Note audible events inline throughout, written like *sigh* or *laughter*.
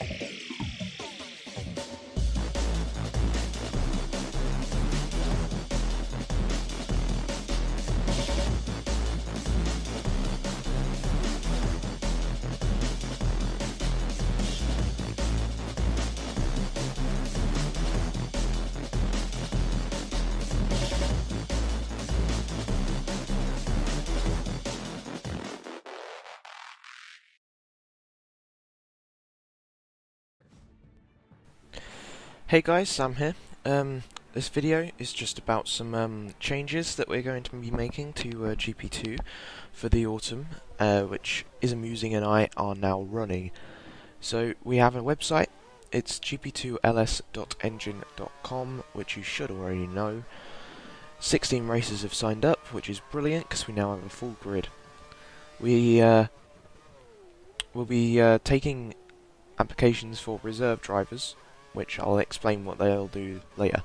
Bye. Hey guys, Sam here. Um, this video is just about some um, changes that we're going to be making to uh, GP2 for the autumn, uh, which is Amusing and I are now running. So we have a website, it's gp2ls.enjin.com, which you should already know. 16 races have signed up, which is brilliant because we now have a full grid. We uh, will be uh, taking applications for reserve drivers which I'll explain what they'll do later.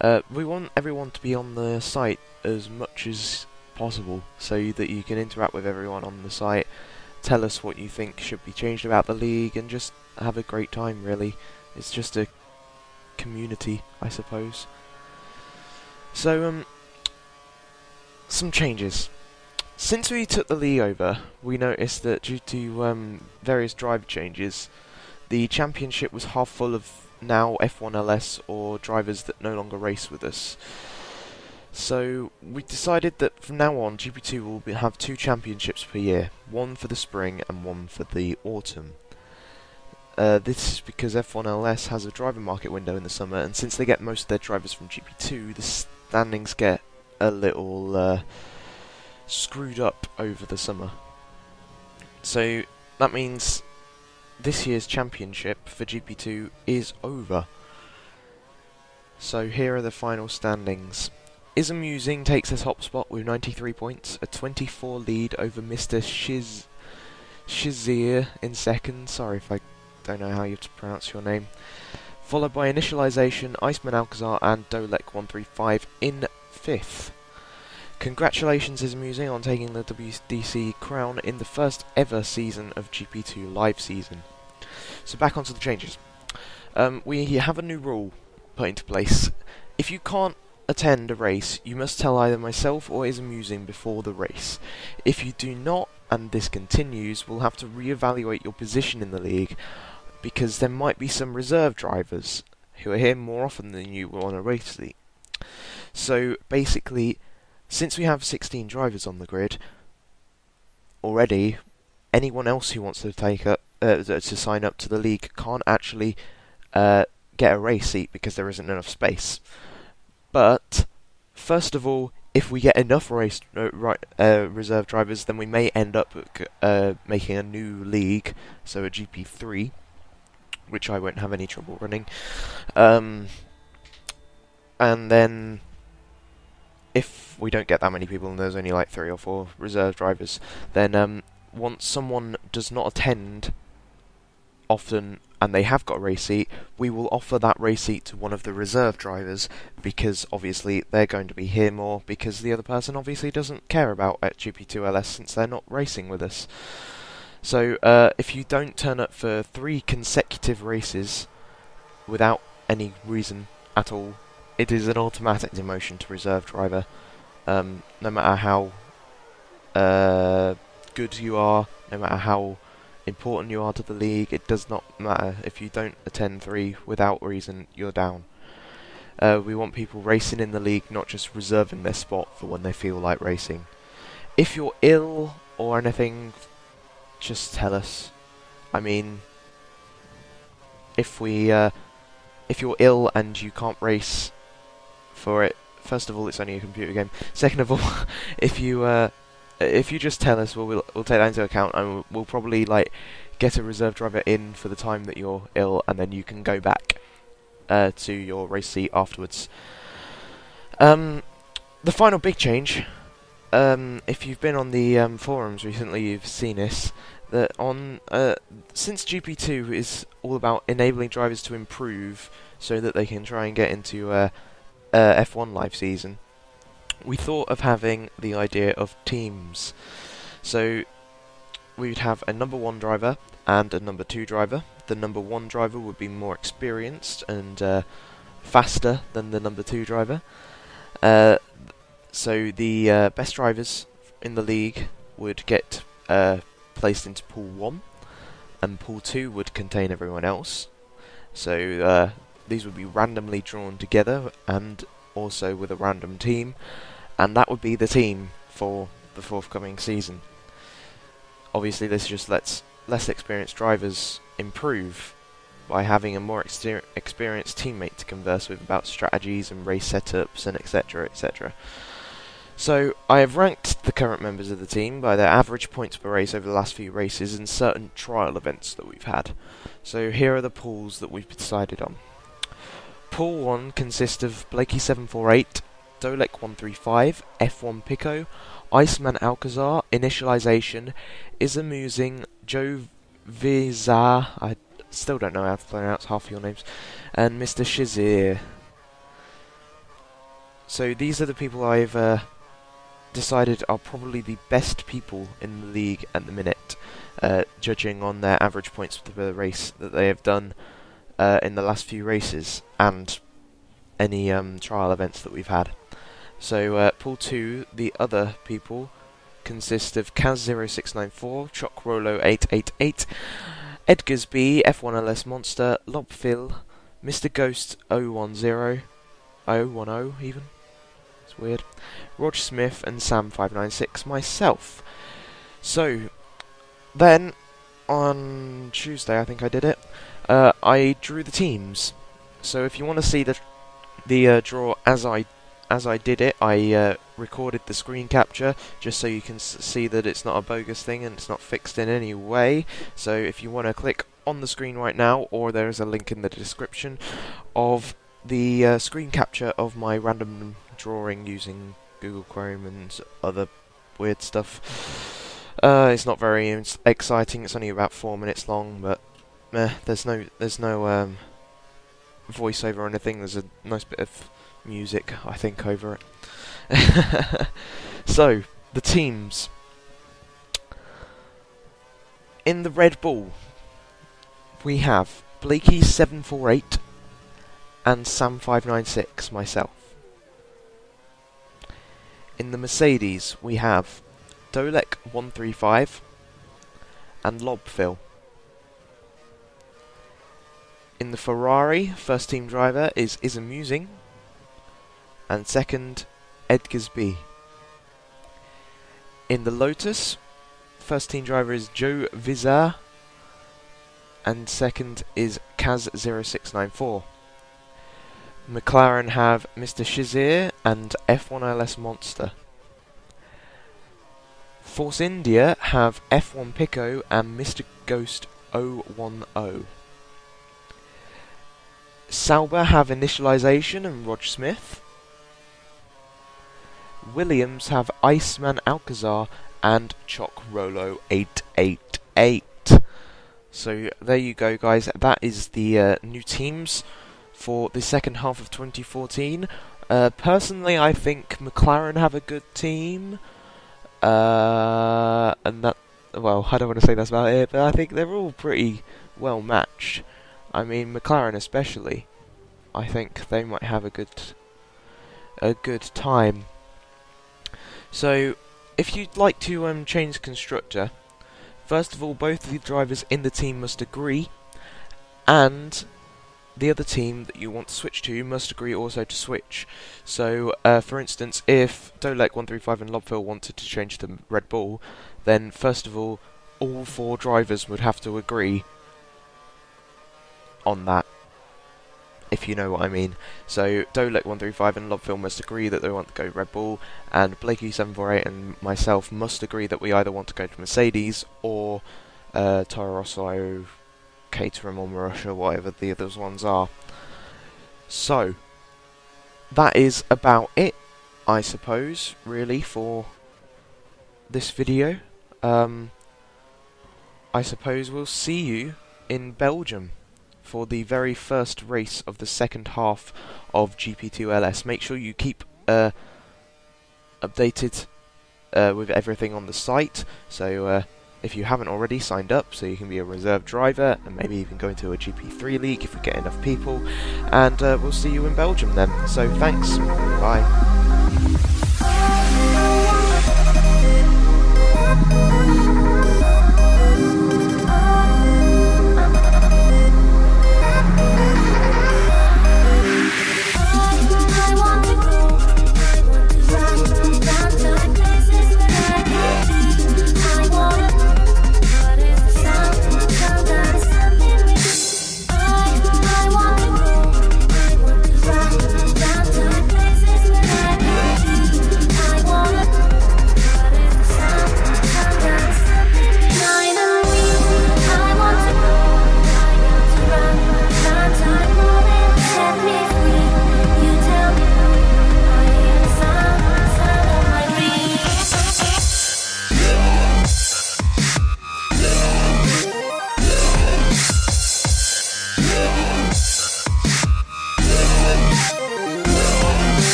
Uh, we want everyone to be on the site as much as possible so that you can interact with everyone on the site, tell us what you think should be changed about the league, and just have a great time, really. It's just a community, I suppose. So, um, some changes. Since we took the league over, we noticed that due to um, various drive changes, the championship was half full of now F1 LS or drivers that no longer race with us. So we decided that from now on GP2 will be, have two championships per year, one for the spring and one for the autumn. Uh, this is because F1 LS has a driver market window in the summer, and since they get most of their drivers from GP2, the standings get a little uh, screwed up over the summer. So that means this year's championship for GP2 is over. So here are the final standings. Isamusing takes his top spot with 93 points, a 24 lead over Mr. Shiz Shizir in second. Sorry if I don't know how you pronounce your name. Followed by Initialization, Iceman Alcazar, and Dolek135 in fifth. Congratulations amusing on taking the WDC crown in the first ever season of GP2 live season. So back onto the changes. Um, we have a new rule put into place. If you can't attend a race, you must tell either myself or amusing before the race. If you do not, and this continues, we'll have to re-evaluate your position in the league because there might be some reserve drivers who are here more often than you will on a race league. So basically, since we have 16 drivers on the grid already, anyone else who wants to take up uh, to sign up to the league can't actually uh, get a race seat because there isn't enough space. But first of all, if we get enough race uh, right, uh, reserve drivers, then we may end up uh, making a new league, so a GP3, which I won't have any trouble running. Um, and then if we don't get that many people and there's only like three or four reserve drivers, then um, once someone does not attend often and they have got a race seat, we will offer that race seat to one of the reserve drivers because obviously they're going to be here more because the other person obviously doesn't care about at GP2LS since they're not racing with us. So uh, if you don't turn up for three consecutive races without any reason at all, it is an automatic demotion to reserve driver. Um, no matter how uh, good you are, no matter how important you are to the league, it does not matter. If you don't attend three without reason, you're down. Uh, we want people racing in the league, not just reserving their spot for when they feel like racing. If you're ill or anything, just tell us. I mean, if we, uh, if you're ill and you can't race for it. First of all, it's only a computer game. Second of all, *laughs* if you uh, if you just tell us, we'll, we'll, we'll take that into account, and we'll, we'll, probably like get a reserve driver in for the time that you're ill, and then you can go back uh, to your race seat afterwards. Um, the final big change, um, if you've been on the um, forums recently, you've seen this. That on uh, since GP2 is all about enabling drivers to improve, so that they can try and get into uh, uh, F1 live season, we thought of having the idea of teams. So we'd have a number one driver and a number two driver. The number one driver would be more experienced and uh, faster than the number two driver. Uh, so the uh, best drivers in the league would get uh, placed into pool one, and pool two would contain everyone else. So uh, these would be randomly drawn together, and also with a random team, and that would be the team for the forthcoming season. Obviously, this just lets less experienced drivers improve by having a more exter- experienced teammate to converse with about strategies and race setups and etc. etc. So, I have ranked the current members of the team by their average points per race over the last few races and certain trial events that we've had. So, here are the pools that we've decided on. Pool 1 consists of Blakey748, Dolek135, F1 Pico, Iceman Alcazar, Initialization, Isamusing, Joe Vizar, I still don't know how to pronounce half of your names, and Mr. Shazir. So these are the people I've uh, decided are probably the best people in the league at the minute, uh, judging on their average points for the race that they have done uh, in the last few races and any um, trial events that we've had. So uh, pool 2, the other people consist of Kaz0694, Choc Rolo 888, Edgarsby, F1LS Monster, Lobphil, Mr. Ghost 010, 010 even, it's weird, Rog Smith and Sam596, myself. So, then, on Tuesday I think I did it, uh, I drew the teams. So if you want to see the the uh, draw as I as I did it, I uh, recorded the screen capture just so you can see that it's not a bogus thing and it's not fixed in any way. So if you want to click on the screen right now, or there is a link in the description of the uh, screen capture of my random drawing using Google Chrome and other weird stuff. Uh, it's not very exciting. It's only about four minutes long, but meh, there's no there's no um, voiceover or anything. There's a nice bit of music, I think, over it. *laughs* so, the teams. In the Red Bull, we have Blakey748 and Sam596, myself. In the Mercedes, we have Dolek135 and Lobphil. In the Ferrari, first team driver is Isamusing and second Edgarsby. In the Lotus, first team driver is Joe Vizar, and second is Kaz0694. McLaren have Mr. Shazir and F1LS Monster. Force India have F1 Pico and Mr. Ghost 010. Sauber have Initialization and Rog Smith. Williams have Iceman Alcazar and Choc Rolo 888. So there you go, guys. That is the uh, new teams for the second half of 2014. Uh, personally, I think McLaren have a good team. Uh, and that, well, I don't want to say that's about it, but I think they're all pretty well matched. I mean, McLaren especially. I think they might have a good, a good time. So, if you'd like to um, change constructor, first of all, both of the drivers in the team must agree, and the other team that you want to switch to must agree also to switch. So, uh, for instance, if Dolek135 and Lobphil wanted to change to Red Bull, then first of all, all four drivers would have to agree on that if you know what I mean. So Dolek135 and Lobphil must agree that they want to go Red Bull, and Blakey748 and myself must agree that we either want to go to Mercedes or uh, Toro Rosso, Caterham or Marussia, whatever the other ones are. So, that is about it, I suppose, really, for this video. Um, I suppose we'll see you in Belgium for the very first race of the second half of GP2LS. Make sure you keep uh, updated uh, with everything on the site. So uh, if you haven't already signed up so you can be a reserve driver and maybe even go into a GP3 league if we get enough people and uh, we'll see you in Belgium then so thanks bye